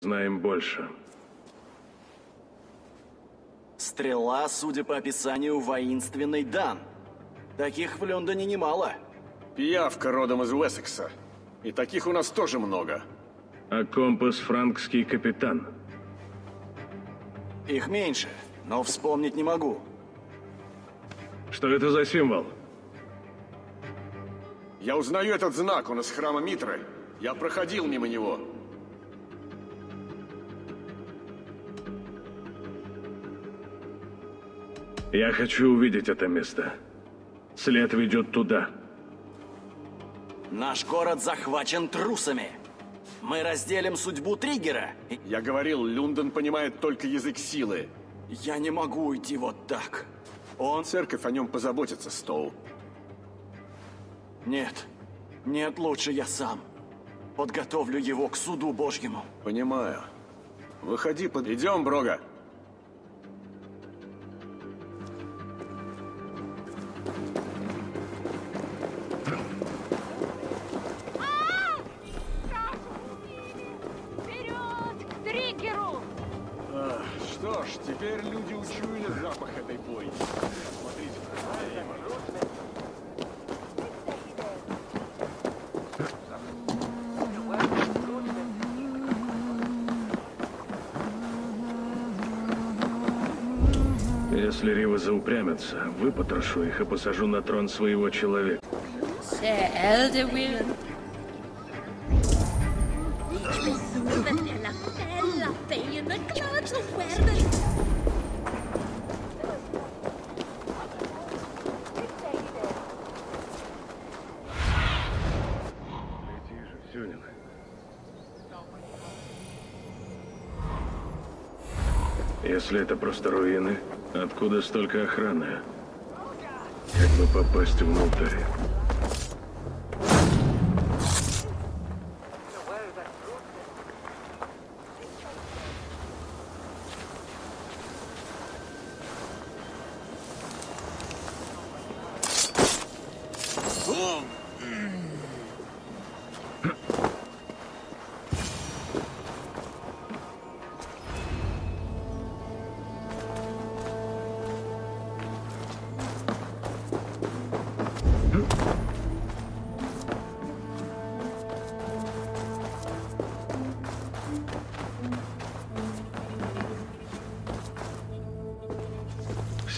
Знаем больше. Стрела, судя по описанию, воинственный дан. Таких в Лондоне немало. Пиявка родом из Уэссекса. И таких у нас тоже много. А компас франкский капитан. Их меньше, но вспомнить не могу. Что это за символ? Я узнаю этот знак, он из храма Митры. Я проходил мимо него. Я хочу увидеть это место. След ведет туда. Наш город захвачен трусами. Мы разделим судьбу Триггера. Я говорил, Люндон понимает только язык силы. Я не могу уйти вот так. Он... Церковь о нем позаботится, Стоу. Нет. Нет, лучше я сам. Подготовлю его к суду Божьему. Понимаю. Выходи под... Идем, Брога. Теперь люди учуяли запах этой бойни. Смотрите, Если Ривы заупрямятся, выпотрошу их и посажу на трон своего человека. Elderwill. Если это просто руины, откуда столько охраны? Как бы попасть внутрь?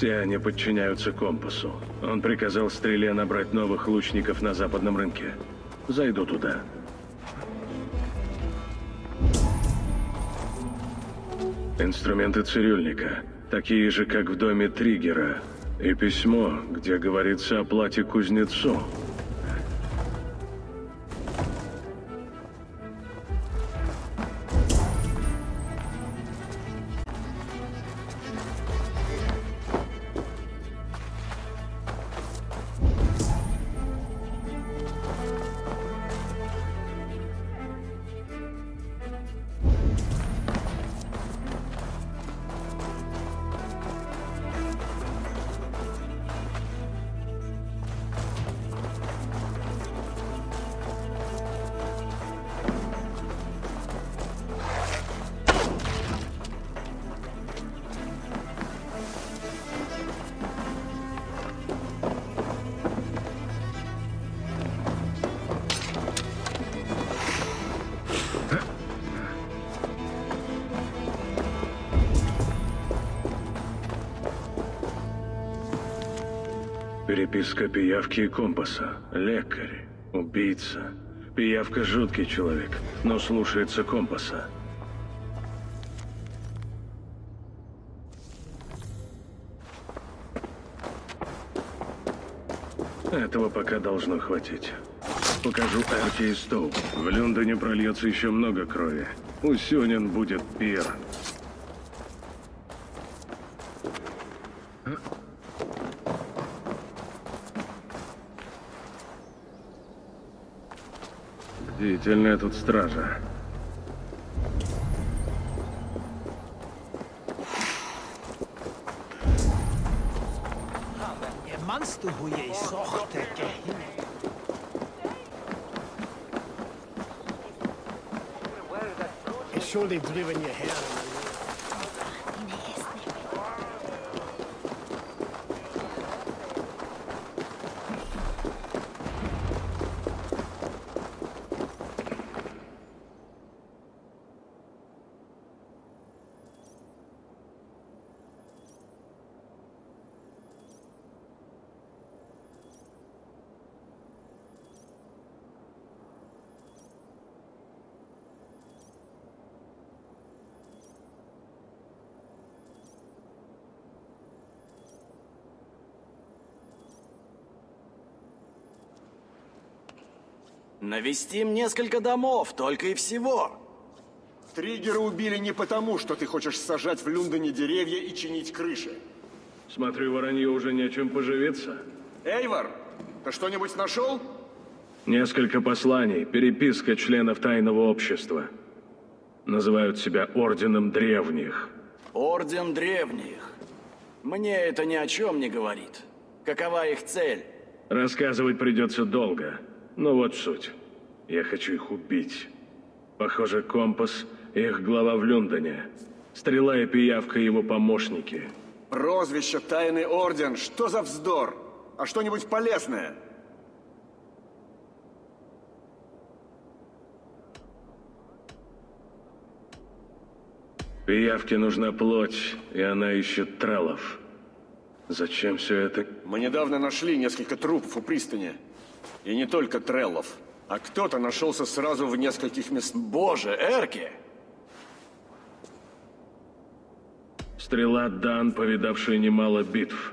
Все они подчиняются компасу. Он приказал стреле набрать новых лучников на западном рынке. Зайду туда. Инструменты цирюльника, такие же, как в доме Триггера. И письмо, где говорится о плате кузнецу. Переписка пиявки и компаса. Лекарь. Убийца. Пиявка жуткий человек, но слушается компаса. Этого пока должно хватить. Покажу Эрки и Стоу. В Лондоне прольется еще много крови. У будет пир. Бдительная тут стража. Surely driven you here. Навестим несколько домов, только и всего. Триггера убили не потому, что ты хочешь сажать в Люндоне деревья и чинить крыши. Смотрю, воронье уже нечем поживиться. Эйвор, ты что-нибудь нашел? Несколько посланий, переписка членов тайного общества. Называют себя Орденом Древних. Орден Древних. Мне это ни о чем не говорит. Какова их цель? Рассказывать придется долго. Но вот суть. Я хочу их убить. Похоже, Компас — их глава в Люндоне. Стрела и пиявка — его помощники. Прозвище Тайный Орден. Что за вздор? А что-нибудь полезное? Пиявке нужна плоть, и она ищет тралов. Зачем все это? Мы недавно нашли несколько трупов у пристани. И не только треллов. А кто-то нашелся сразу в нескольких местах. Боже, Эрки! Стрела Дан, повидавший немало битв.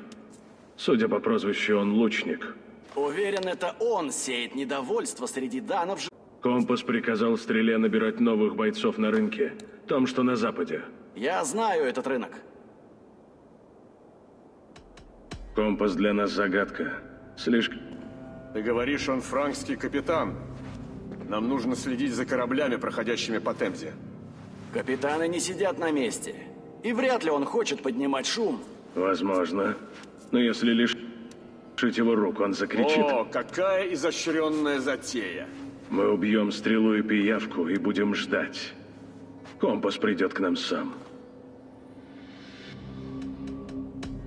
Судя по прозвищу, он лучник. Уверен, это он сеет недовольство среди данов. ж- Компас приказал Стреле набирать новых бойцов на рынке, том, что на западе. Я знаю этот рынок. Компас для нас загадка. Слишком... Ты говоришь, он франкский капитан. Нам нужно следить за кораблями, проходящими по Темзе. Капитаны не сидят на месте. И вряд ли он хочет поднимать шум. Возможно. Но если лишить его рук, он закричит. О, какая изощренная затея. Мы убьем Стрелу и Пиявку и будем ждать. Компас придет к нам сам.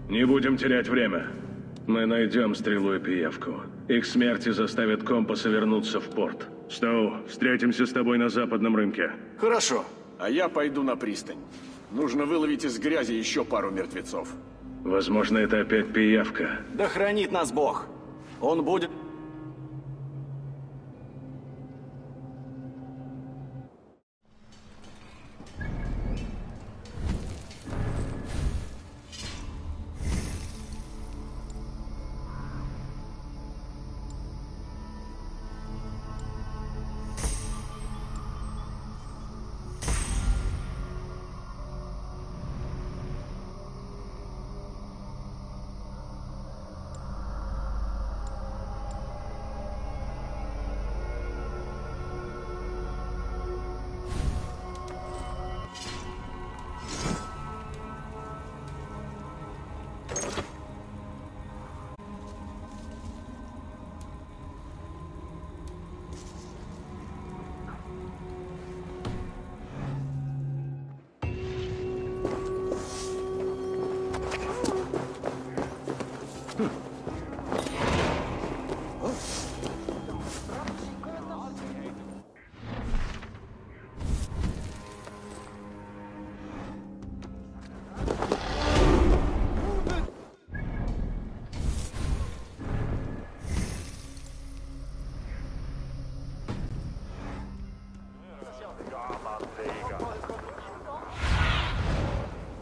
Не будем терять время. Мы найдем Стрелу и Пиявку. Их смерти заставят Компаса вернуться в порт. Стоу, встретимся с тобой на западном рынке. Хорошо. А я пойду на пристань. Нужно выловить из грязи еще пару мертвецов. Возможно, это опять Пиявка. Да хранит нас Бог. Он будет...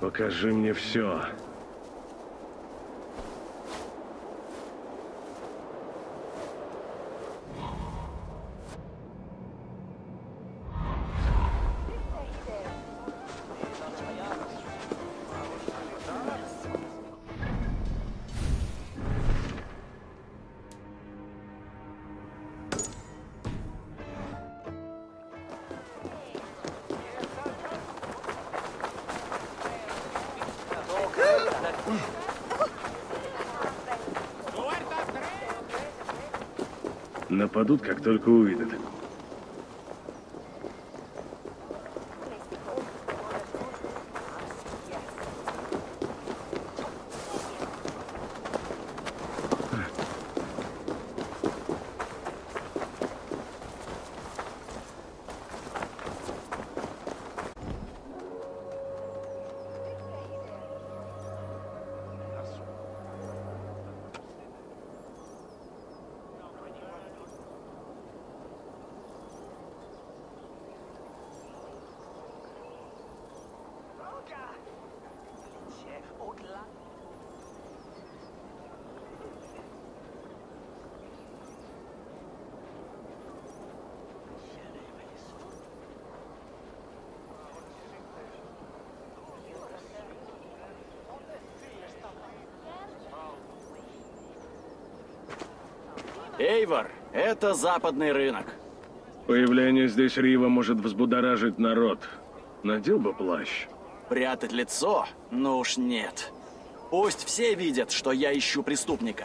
Покажи мне все. Нападут, как только увидят. Эйвор, это западный рынок. Появление здесь Рива может взбудоражить народ. Надел бы плащ. Прятать лицо? Ну уж нет. Пусть все видят, что я ищу преступника.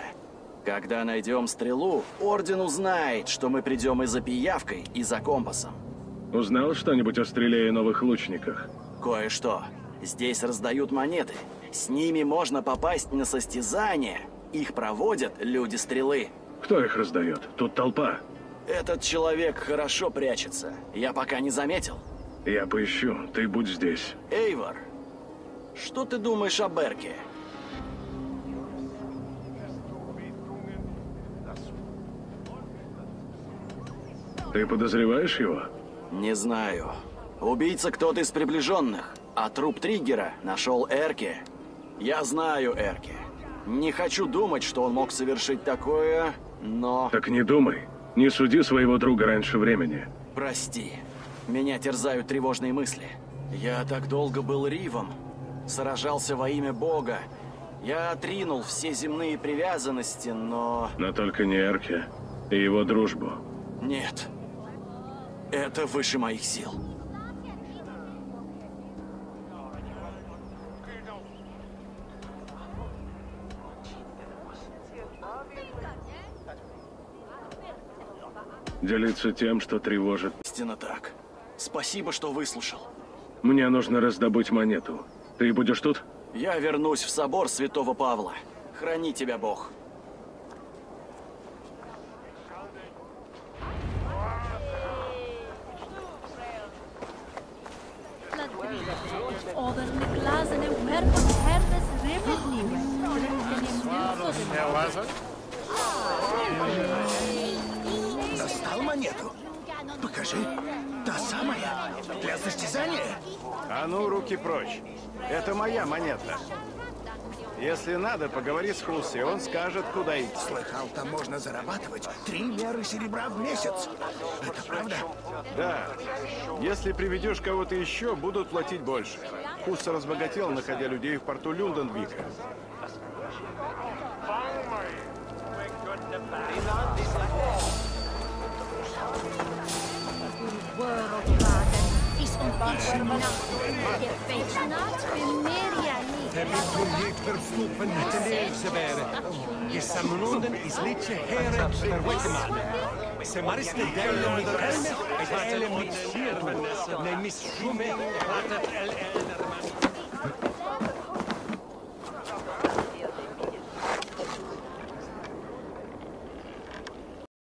Когда найдем стрелу, Орден узнает, что мы придем и за пиявкой, и за компасом. Узнал что-нибудь о стреле и новых лучниках? Кое-что. Здесь раздают монеты. С ними можно попасть на состязание. Их проводят люди стрелы. Кто их раздает? Тут толпа. Этот человек хорошо прячется. Я пока не заметил. Я поищу, ты будь здесь. Эйвор, что ты думаешь о Берке? Ты подозреваешь его? Не знаю. Убийца кто-то из приближенных, а труп Триггера нашел Эрке. Я знаю Эрке. Не хочу думать, что он мог совершить такое, но... Так не думай. Не суди своего друга раньше времени. Прости. Меня терзают тревожные мысли. Я так долго был Ривом. Сражался во имя Бога. Я отринул все земные привязанности, но... Но только не Эрке и его дружбу. Нет. Это выше моих сил. Делиться тем, что тревожит. Истинно так. Спасибо, что выслушал. Мне нужно раздобыть монету. Ты будешь тут? Я вернусь в собор Святого Павла. Храни тебя Бог. Over the Достал монету? Покажи. Та самая. Для состязания? А ну, руки прочь. Это моя монета. Если надо, поговори с Хуси, он скажет, куда идти. Слыхал, там можно зарабатывать три меры серебра в месяц. Это правда? Да. Если приведешь кого-то еще, будут платить больше. Хусса разбогател, находя людей в порту Люнденвика. Termésbunjék verstoppen met een